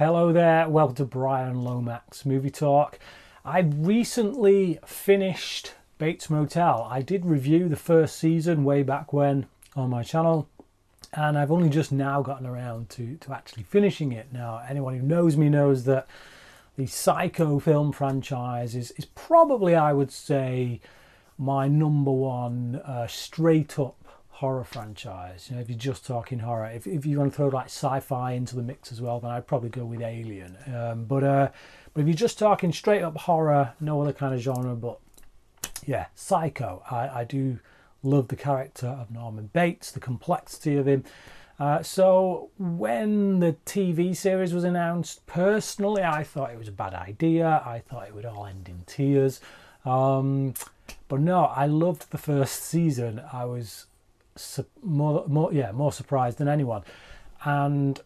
Hello there, welcome to Bryan Lomax Movie Talk. I recently finished Bates Motel. I did review the first season way back when on my channel, and I've only just now gotten around to, to actually finishing it. Now, anyone who knows me knows that the Psycho film franchise is, is probably, I would say, my number one uh, straight up horror franchise. You know, if you're just talking horror, if, if you want to throw like sci-fi into the mix as well, then I'd probably go with Alien. Um, but uh, but if you're just talking straight up horror, no other kind of genre, but yeah, Psycho. I, I do love the character of Norman Bates, the complexity of him. Uh, so when the TV series was announced, personally, I thought it was a bad idea. I thought it would all end in tears. Um, but no, I loved the first season. I was more, more, yeah, more surprised than anyone. And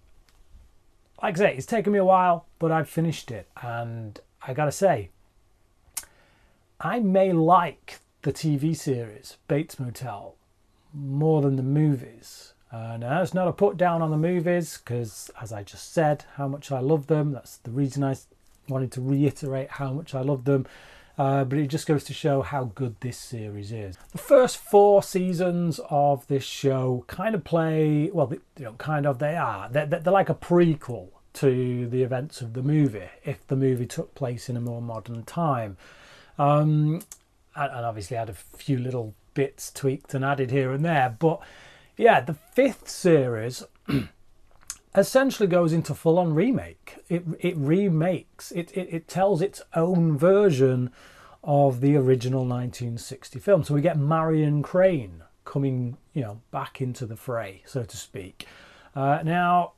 like I say, it's taken me a while, but I've finished it, and I gotta say, I may like the TV series Bates Motel more than the movies. Uh, now, it's not a put down on the movies because, as I just said, how much I love them. That's the reason I wanted to reiterate how much I love them. Uh, but it just goes to show how good this series is. The first four seasons of this show kind of play, well, you know, kind of, they are. They're, they're like a prequel to the events of the movie if the movie took place in a more modern time. Um, and, and obviously had a few little bits tweaked and added here and there. But yeah, the fifth series essentially goes into full on remake. It it remakes. It, it it tells its own version of the original 1960 film. So we get Marion Crane coming, you know, back into the fray, so to speak. Uh, now,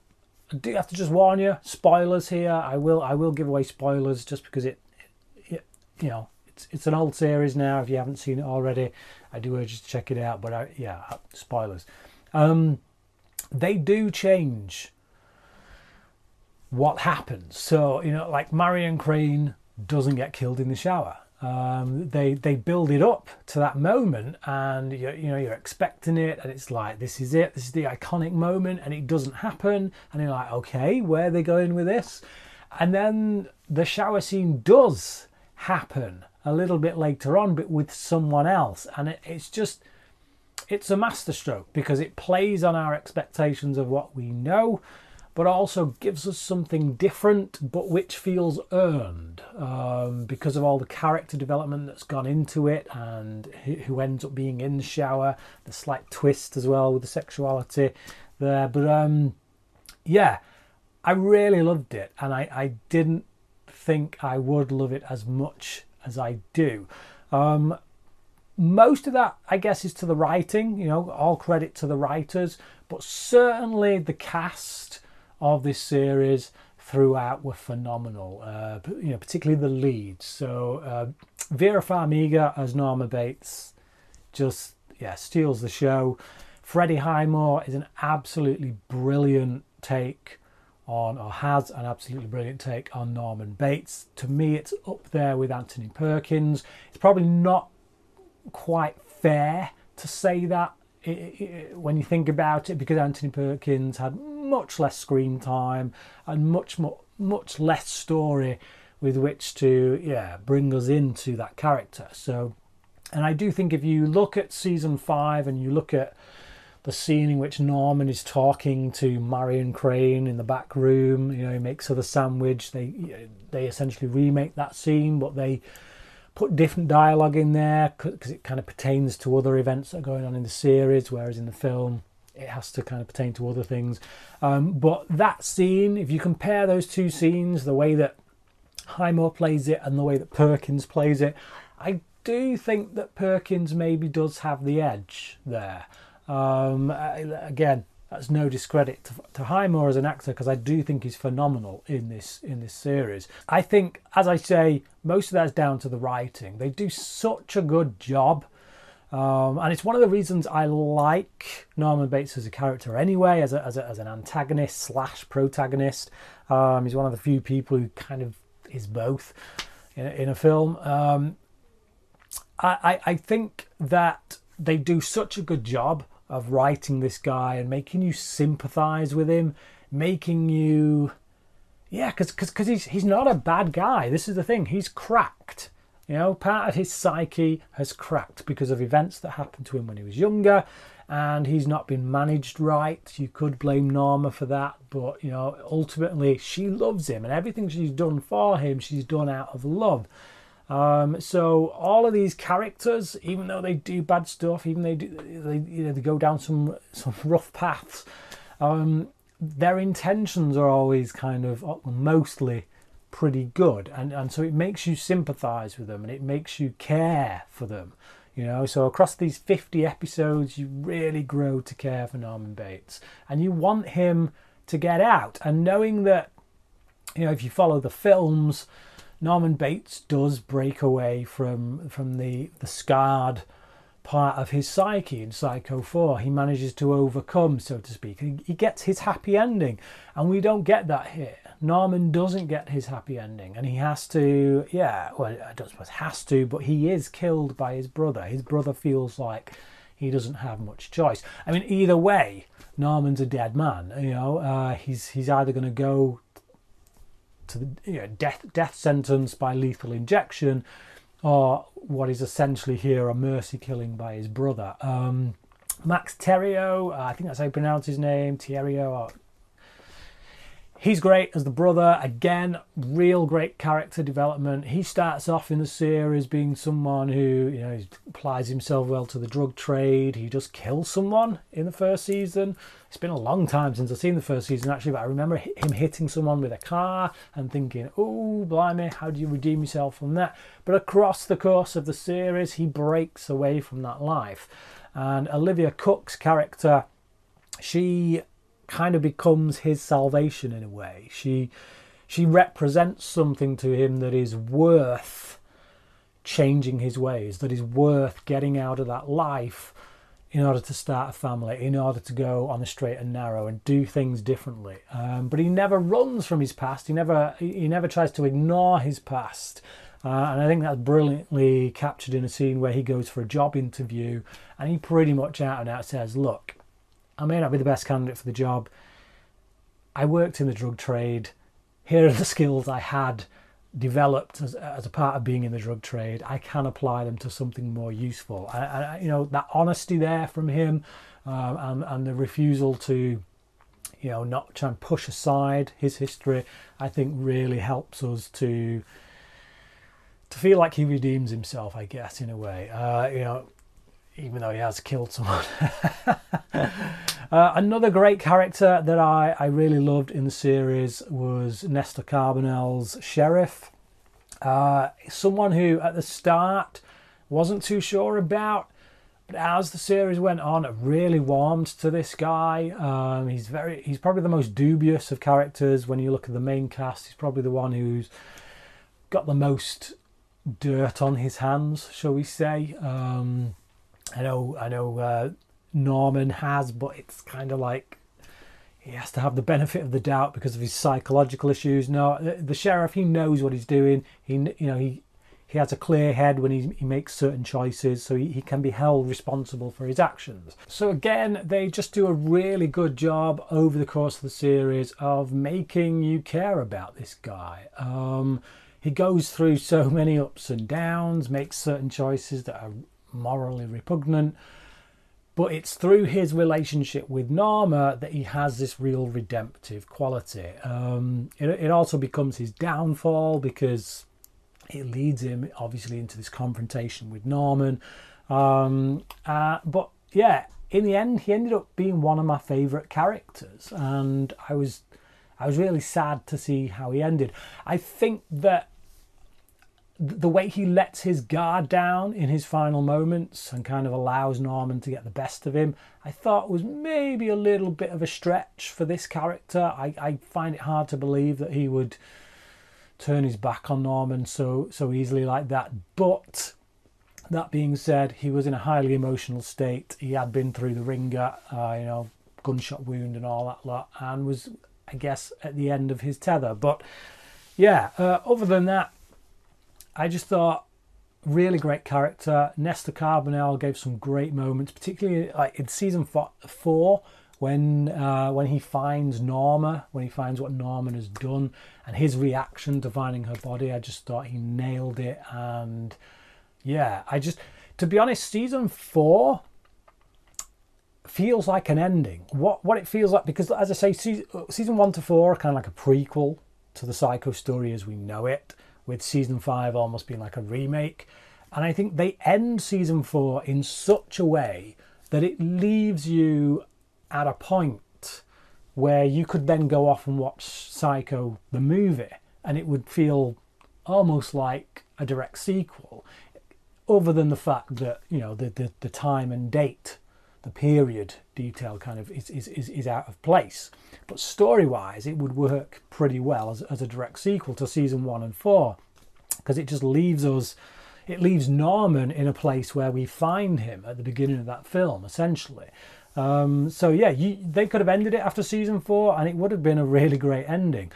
I do have to just warn you, spoilers here. I will I will give away spoilers just because it, it, you know it's it's an old series now. If you haven't seen it already, I do urge you to check it out. But I, yeah, spoilers. Um, they do change what happens. So you know, like Marion Crane doesn't get killed in the shower. Um, they they build it up to that moment, and you you know you're expecting it, and it's like this is it, this is the iconic moment, and it doesn't happen, and you're like, okay, where are they going with this? And then the shower scene does happen a little bit later on, but with someone else, and it, it's just it's a masterstroke because it plays on our expectations of what we know but also gives us something different, but which feels earned um, because of all the character development that's gone into it and who ends up being in the shower, the slight twist as well with the sexuality there. But um, yeah, I really loved it, and I, I didn't think I would love it as much as I do. Um, most of that, I guess, is to the writing, you know, all credit to the writers, but certainly the cast of this series throughout were phenomenal. Uh, you know, particularly the leads. So uh, Vera Farmiga as Norma Bates just yeah steals the show. Freddie Highmore is an absolutely brilliant take on, or has an absolutely brilliant take on Norman Bates. To me, it's up there with Anthony Perkins. It's probably not quite fair to say that when you think about it, because Anthony Perkins had much less screen time and much more, much less story with which to yeah bring us into that character. So, and I do think if you look at season five and you look at the scene in which Norman is talking to Marion Crane in the back room, you know, he makes her the sandwich. They they essentially remake that scene, but they put different dialogue in there because it kind of pertains to other events that are going on in the series, whereas in the film it has to kind of pertain to other things. Um, but that scene, if you compare those two scenes, the way that Highmore plays it and the way that Perkins plays it, I do think that Perkins maybe does have the edge there. Um, again, that's no discredit to, to Highmore as an actor because I do think he's phenomenal in this in this series. I think, as I say, most of that's down to the writing. They do such a good job. Um, and it's one of the reasons I like Norman Bates as a character anyway, as, a, as, a, as an antagonist slash protagonist. Um, he's one of the few people who kind of is both in, in a film. Um, I, I, I think that they do such a good job of writing this guy and making you sympathize with him, making you yeah, because because he's he's not a bad guy. This is the thing. He's cracked. You know, part of his psyche has cracked because of events that happened to him when he was younger, and he's not been managed right. You could blame Norma for that, but you know, ultimately she loves him, and everything she's done for him, she's done out of love. Um, so all of these characters, even though they do bad stuff, even they do, they you know they go down some some rough paths, um, their intentions are always kind of mostly pretty good, and and so it makes you sympathise with them and it makes you care for them. You know, so across these 50 episodes, you really grow to care for Norman Bates, and you want him to get out. And knowing that, you know, if you follow the films, Norman Bates does break away from from the the scarred part of his psyche in Psycho 4. He manages to overcome, so to speak. He gets his happy ending, and we don't get that here. Norman doesn't get his happy ending, and he has to, yeah, well, I don't suppose has to, but he is killed by his brother. His brother feels like he doesn't have much choice. I mean, either way, Norman's a dead man. You know, uh, he's he's either going to go to the you know, death death sentence by lethal injection, or what is essentially here a mercy killing by his brother. Um, Max Thieriot, uh, I think that's how you pronounce his name, Thieriot, He's great as the brother. Again, real great character development. He starts off in the series being someone who, you know, applies himself well to the drug trade. He just kills someone in the first season. It's been a long time since I've seen the first season actually, but I remember him hitting someone with a car and thinking, oh, blimey, how do you redeem yourself from that? But across the course of the series, he breaks away from that life. And Olivia Cooke's character, she kind of becomes his salvation in a way. She she represents something to him that is worth changing his ways, that is worth getting out of that life in order to start a family, in order to go on the straight and narrow and do things differently. Um, but he never runs from his past. He never he never tries to ignore his past. Uh, and I think that's brilliantly captured in a scene where he goes for a job interview and he pretty much out and out says, Look, I may not be the best candidate for the job. I worked in the drug trade. Here are the skills I had developed as, as a part of being in the drug trade. I can apply them to something more useful. And, you know that honesty there from him, um, and and the refusal to, you know, not try and push aside his history. I think really helps us to to feel like he redeems himself. I guess in a way. Uh, you know, even though he has killed someone. uh, another great character that I, I really loved in the series was Nestor Carbonell's sheriff. Uh, someone who at the start wasn't too sure about, but as the series went on, it really warmed to this guy. Um, he's very, he's probably the most dubious of characters when you look at the main cast. He's probably the one who's got the most dirt on his hands, shall we say. Um, I know, I know. Uh, Norman has, but it's kind of like he has to have the benefit of the doubt because of his psychological issues. No, the, sheriff he knows what he's doing. He, you know, he he has a clear head when he, he makes certain choices, so he, he can be held responsible for his actions. So again, they just do a really good job over the course of the series of making you care about this guy. Um, he goes through so many ups and downs, makes certain choices that are morally repugnant. But it's through his relationship with Norma that he has this real redemptive quality. Um, it, it also becomes his downfall because it leads him obviously into this confrontation with Norman. Um, uh, but yeah, in the end, he ended up being one of my favourite characters, and I was I was really sad to see how he ended. I think that the way he lets his guard down in his final moments and kind of allows Norman to get the best of him, I thought was maybe a little bit of a stretch for this character. I, I find it hard to believe that he would turn his back on Norman so so easily like that. But that being said, he was in a highly emotional state. He had been through the ringer, uh, you know, gunshot wound and all that lot, and was, I guess, at the end of his tether. But yeah, uh, other than that, I just thought really great character. Nestor Carbonell gave some great moments, particularly like in season four when uh, when he finds Norma, when he finds what Norman has done, and his reaction to finding her body. I just thought he nailed it, and yeah, I just to be honest, season four feels like an ending. What what it feels like because as I say, season, season one to four are kind of like a prequel to the Psycho story as we know it, with season five almost being like a remake. And I think they end season four in such a way that it leaves you at a point where you could then go off and watch Psycho the movie and it would feel almost like a direct sequel other than the fact that you know the, the, the time and date the period detail kind of is, is, is, is out of place but story wise it would work pretty well as, as a direct sequel to season one and four because it just leaves us it leaves norman in a place where we find him at the beginning of that film essentially um, so yeah, you, they could have ended it after season four, and it would have been a really great ending.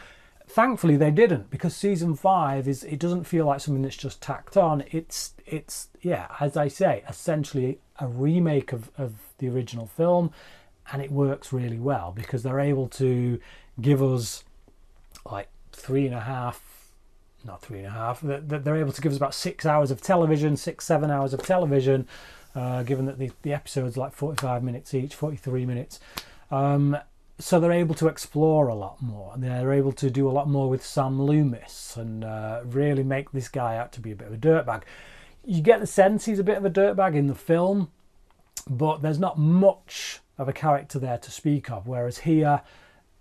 Thankfully, they didn't because season five is it doesn't feel like something that's just tacked on. It's it's yeah, as I say, essentially a remake of, of the original film, and it works really well because they're able to give us like three and a half not three and a half. They're able to give us about six hours of television, six, seven hours of television, uh, given that the, the episodes like 45 minutes each, 43 minutes. Um, so they're able to explore a lot more and they're able to do a lot more with Sam Loomis and uh, really make this guy out to be a bit of a dirtbag. You get the sense he's a bit of a dirtbag in the film, but there's not much of a character there to speak of. Whereas here,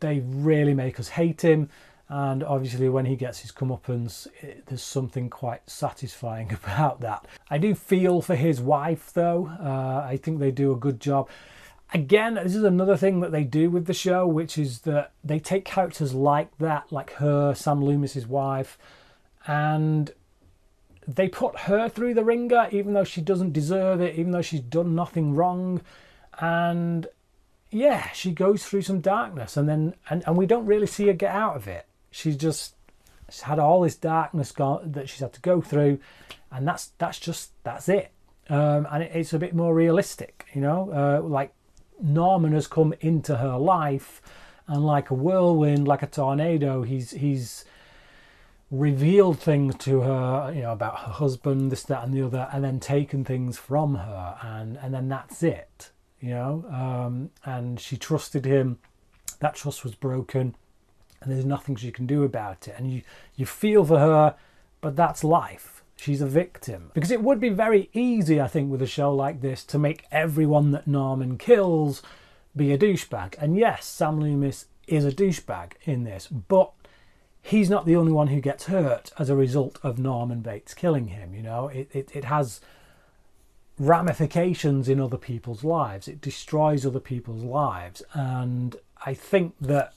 they really make us hate him and obviously when he gets his comeuppance it, there's something quite satisfying about that i do feel for his wife though uh, i think they do a good job again this is another thing that they do with the show which is that they take characters like that like her sam loomis's wife and they put her through the ringer even though she doesn't deserve it even though she's done nothing wrong and yeah she goes through some darkness and then and, and we don't really see her get out of it she's just she's had all this darkness gone, that she's had to go through, and that's that's just that's it. Um, and it, it's a bit more realistic, you know. Uh, like Norman has come into her life, and like a whirlwind, like a tornado, he's he's revealed things to her, you know, about her husband, this, that, and the other, and then taken things from her, and and then that's it, you know. Um, and she trusted him. That trust was broken and there's nothing she can do about it. And you, you feel for her, but that's life. She's a victim. Because it would be very easy, I think, with a show like this to make everyone that Norman kills be a douchebag. And yes, Sam Loomis is a douchebag in this, but he's not the only one who gets hurt as a result of Norman Bates killing him. You know, it, it, it has ramifications in other people's lives, it destroys other people's lives. And I think that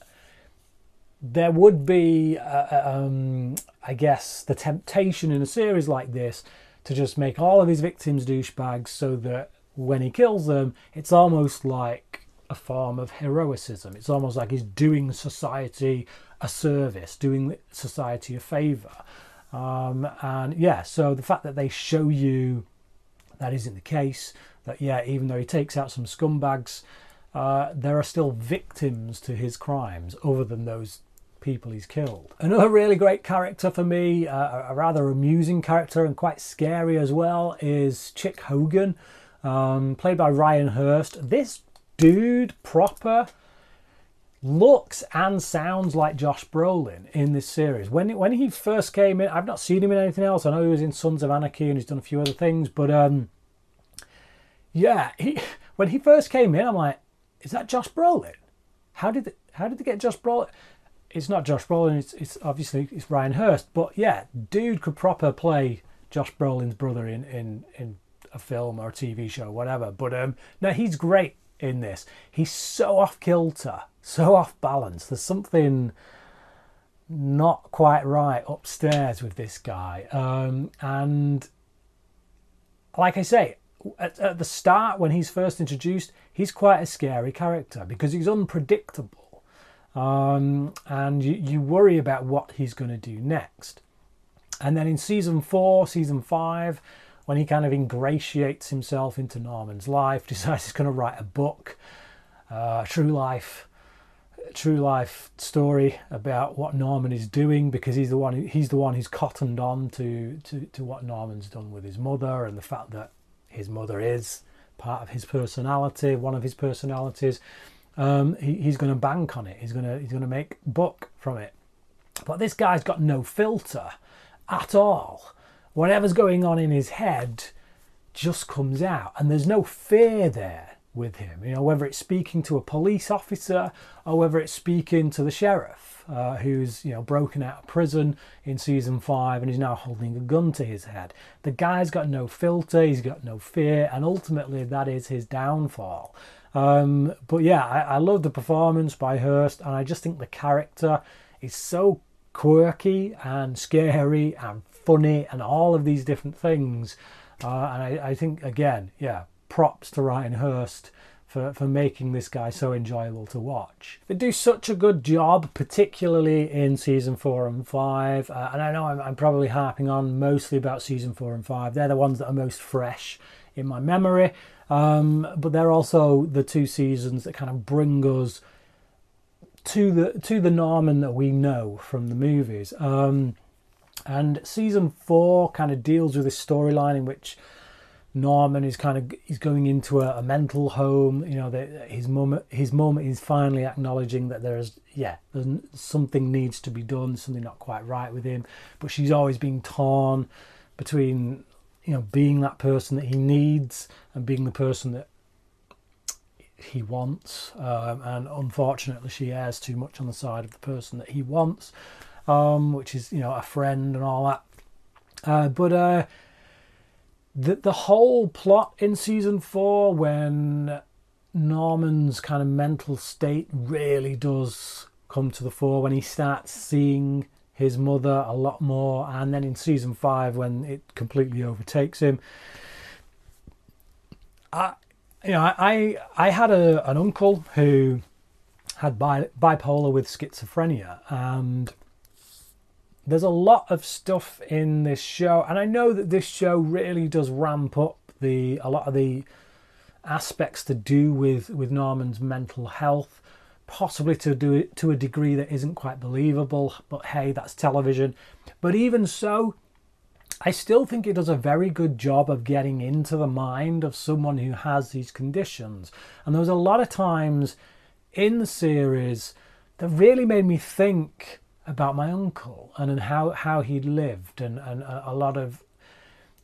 there would be, uh, uh, um, I guess, the temptation in a series like this to just make all of his victims douchebags so that when he kills them, it's almost like a form of heroism. It's almost like he's doing society a service, doing society a favour. Um, and yeah, so the fact that they show you that isn't the case, that yeah, even though he takes out some scumbags, uh, there are still victims to his crimes other than those people he's killed. Another really great character for me, uh, a rather amusing character and quite scary as well, is Chick Hogan, um, played by Ryan Hurst. This dude, proper, looks and sounds like Josh Brolin in this series. When when he first came in, I've not seen him in anything else. I know he was in Sons of Anarchy and he's done a few other things, but um, yeah, he when he first came in, I'm like, is that Josh Brolin? How did they, how did they get Josh Brolin? it's not Josh Brolin. It's, it's obviously it's Ryan Hurst. But yeah, dude could proper play Josh Brolin's brother in in in a film or a TV show, whatever. But um, no, he's great in this. He's so off kilter, so off balance. There's something not quite right upstairs with this guy. Um, and like I say, at, at the start when he's first introduced, he's quite a scary character because he's unpredictable um, and you, you worry about what he's going to do next. And then in season four, season five, when he kind of ingratiates himself into Norman's life, decides he's going to write a book, uh, true life true life story about what Norman is doing because he's the one he's the one who's cottoned on to, to to what Norman's done with his mother and the fact that his mother is part of his personality, one of his personalities. Um, he, he's going to bank on it. He's going to he's going to make buck from it. But this guy's got no filter at all. Whatever's going on in his head just comes out, and there's no fear there with him. You know, whether it's speaking to a police officer or whether it's speaking to the sheriff, uh, who's you know broken out of prison in season five and is now holding a gun to his head. The guy's got no filter. He's got no fear, and ultimately that is his downfall. Um, but yeah, I, I love the performance by Hurst, and I just think the character is so quirky and scary and funny and all of these different things. Uh, and I, I think again, yeah, props to Ryan Hurst for, for making this guy so enjoyable to watch. They do such a good job, particularly in season four and five. Uh, and I know I'm, I'm, probably harping on mostly about season four and five. They're the ones that are most fresh in my memory. Um, but they're also the two seasons that kind of bring us to the to the Norman that we know from the movies. Um, and season four kind of deals with this storyline in which Norman is kind of he's going into a, a mental home. You know, that his mum his mum is finally acknowledging that there's yeah there's something needs to be done, something not quite right with him. But she's always being torn between you know being that person that he needs and being the person that he wants. Um, and unfortunately, she errs too much on the side of the person that he wants, um, which is you know a friend and all that. Uh, but uh, the the whole plot in season four when Norman's kind of mental state really does come to the fore when he starts seeing his mother a lot more, and then in season five when it completely overtakes him. I, you know, I I had a an uncle who had bi- bipolar with schizophrenia, and there's a lot of stuff in this show, and I know that this show really does ramp up the a lot of the aspects to do with with Norman's mental health, possibly to do it to a degree that isn't quite believable. But hey, that's television. But even so, I still think it does a very good job of getting into the mind of someone who has these conditions. And there was a lot of times in the series that really made me think about my uncle and, how, how he lived and, and a lot of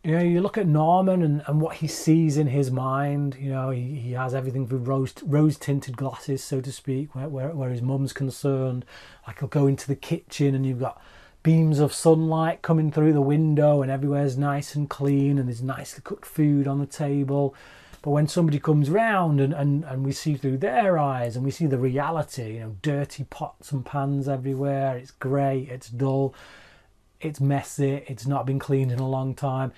you know you look at Norman and, and what he sees in his mind you know he, he has everything through rose rose tinted glasses so to speak where, where, where his mum's concerned. Like he'll go into the kitchen and you've got beams of sunlight coming through the window and everywhere's nice and clean and there's nicely cooked food on the table but when somebody comes round and, and, and we see through their eyes and we see the reality, you know, dirty pots and pans everywhere, it's grey, it's dull, it's messy, it's not been cleaned in a long time.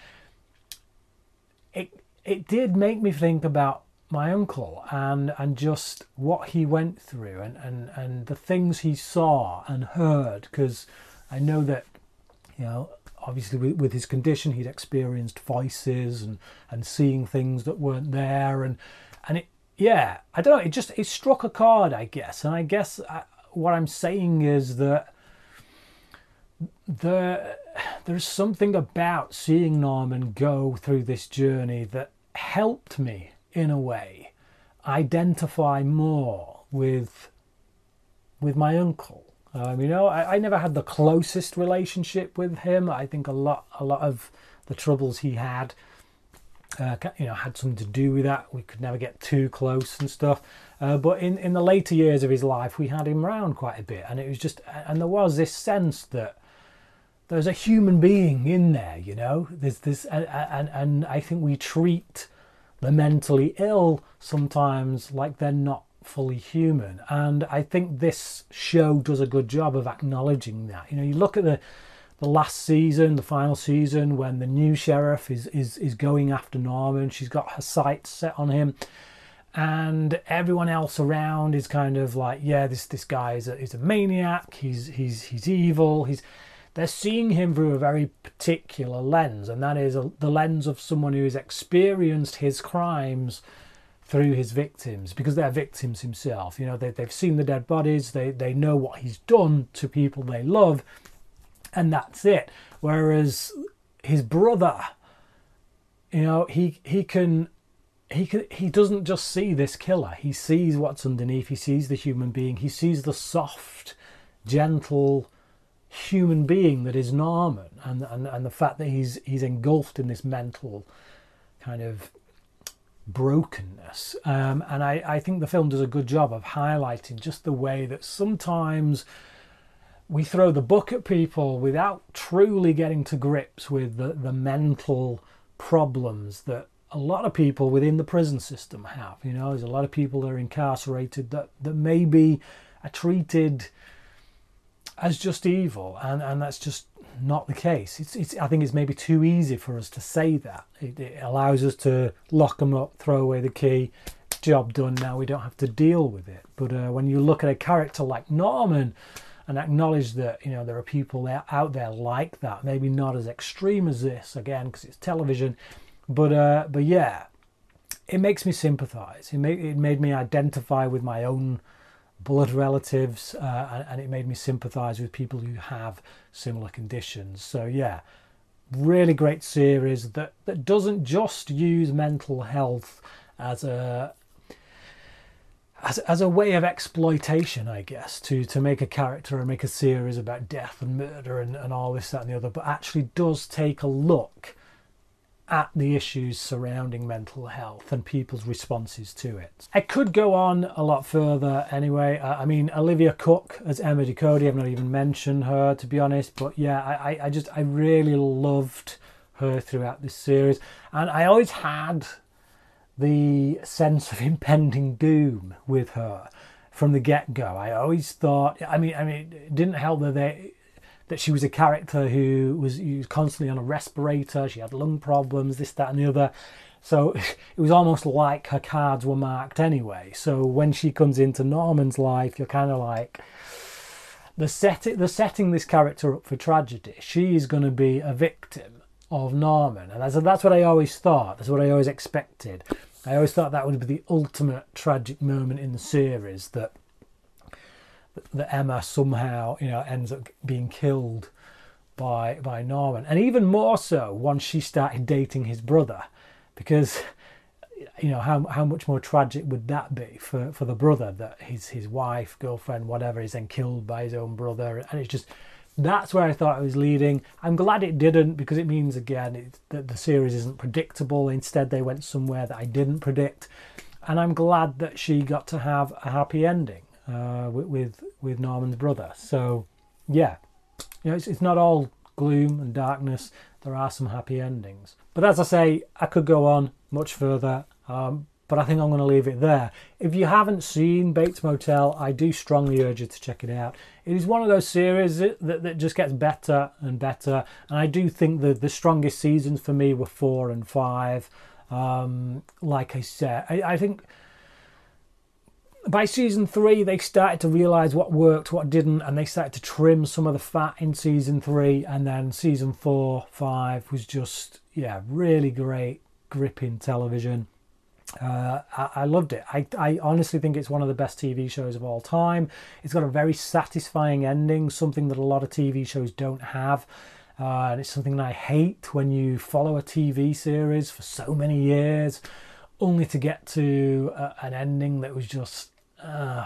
It it did make me think about my uncle and and just what he went through and, and, and the things he saw and heard because I know that you know obviously with, with, his condition he'd experienced voices and and seeing things that weren't there. And and it yeah i don't know it just it struck a chord i guess. And i guess I, uh, what i'm saying is that the there's something about seeing norman go through this journey that helped me in a way identify more with with my uncle um, you know, I, I never had the closest relationship with him. I think a lot, a lot of the troubles he had, uh, you know, had something to do with that. We could never get too close and stuff. Uh, but in, in the later years of his life, we had him around quite a bit, and it was just, and there was this sense that there's a human being in there. You know, there's this, and and, and I think we treat the mentally ill sometimes like they're not fully human. And I think this show does a good job of acknowledging that. You know, you look at the the last season, the final season, when the new sheriff is is is going after Norman, she's got her sights set on him. And everyone else around is kind of like, yeah, this this guy is a, is a maniac. He's he's he's evil. He's they're seeing him through a very particular lens, and that is a, the lens of someone who has experienced his crimes through his victims because they're victims himself. You know, they, they've seen the dead bodies, they, they know what he's done to people they love, and that's it. Whereas his brother, you know, he he can he can he doesn't just see this killer. He sees what's underneath. He sees the human being. He sees the soft, gentle human being that is Norman, and and, and the fact that he's he's engulfed in this mental kind of brokenness. Um, and I, I think the film does a good job of highlighting just the way that sometimes we throw the book at people without truly getting to grips with the, the mental problems that a lot of people within the prison system have. You know, there's a lot of people that are incarcerated that, that maybe are treated as just evil, and, and that's just not the case. It's, it's, I think it's maybe too easy for us to say that. It, it allows us to lock them up, throw away the key, job done. Now we don't have to deal with it. But uh, when you look at a character like Norman and acknowledge that you know there are people out there like that, maybe not as extreme as this again because it's television, but uh, but yeah, it makes me sympathise. It made it made me identify with my own blood relatives, uh, and, it made me sympathise with people who have similar conditions. So yeah, really great series that that doesn't just use mental health as a as, as a way of exploitation, I guess, to, to make a character and make a series about death and murder and, and all this, that, and the other, but actually does take a look at the issues surrounding mental health and people's responses to it. I could go on a lot further anyway. Uh, I mean, Olivia Cooke as Emma Decody, I've not even mentioned her to be honest, but yeah, I, I just, I really loved her throughout this series. And I always had the sense of impending doom with her from the get go. I always thought, I mean, I mean, it didn't help that they that she was a character who was, was constantly on a respirator. She had lung problems, this, that, and the other. So it was almost like her cards were marked anyway. So when she comes into Norman's life, you're kind of like, the set the setting this character up for tragedy. She is going to be a victim of Norman, and that's that's what I always thought. That's what I always expected. I always thought that would be the ultimate tragic moment in the series that that Emma somehow you know ends up being killed by by Norman, and even more so once she started dating his brother, because you know how how much more tragic would that be for for the brother that his his wife, girlfriend, whatever is then killed by his own brother, and it's just that's where I thought it was leading. I'm glad it didn't because it means again it, that the series isn't predictable. Instead, they went somewhere that I didn't predict, and I'm glad that she got to have a happy ending uh, with, with, with Norman's brother. So yeah, you know, it's, it's not all gloom and darkness. There are some happy endings. But as I say, I could go on much further. Um, but I think I'm going to leave it there. If you haven't seen Bates Motel, I do strongly urge you to check it out. It is one of those series that, that, just gets better and better, and I do think that the strongest seasons for me were four and five. Um, like I said, I, I think by season three, they started to realize what worked, what didn't, and they started to trim some of the fat in season three. And then season four, five was just, yeah, really great, gripping television. Uh, I, I, loved it. I, I honestly think it's one of the best TV shows of all time. It's got a very satisfying ending, something that a lot of TV shows don't have. Uh, and it's something that I hate when you follow a TV series for so many years only to get to uh, an ending that was just uh,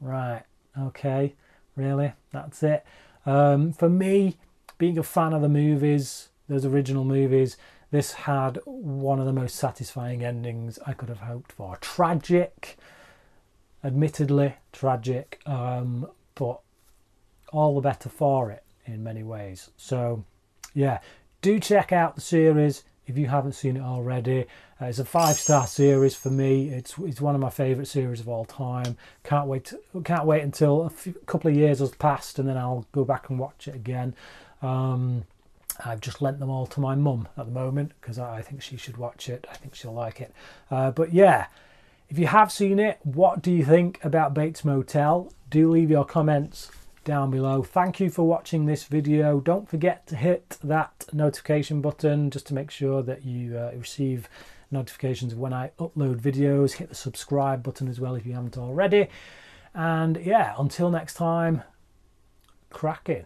right, okay, really, that's it. Um, for me, being a fan of the movies, those original movies, this had one of the most satisfying endings I could have hoped for. Tragic, admittedly tragic, um, but all the better for it in many ways. So, yeah, do check out the series if you haven't seen it already. Uh, it's a five star series for me. It's it's one of my favourite series of all time. Can't wait to, can't wait until a few, couple of years has passed and then I'll go back and watch it again. Um, I've just lent them all to my mum at the moment because I, I, think she should watch it. I think she'll like it. Uh, but yeah, if you have seen it, what do you think about Bates Motel? Do leave your comments down below. Thank you for watching this video. Don't forget to hit that notification button just to make sure that you uh, receive notifications when I upload videos. Hit the subscribe button as well if you haven't already. And yeah, until next time, cracking.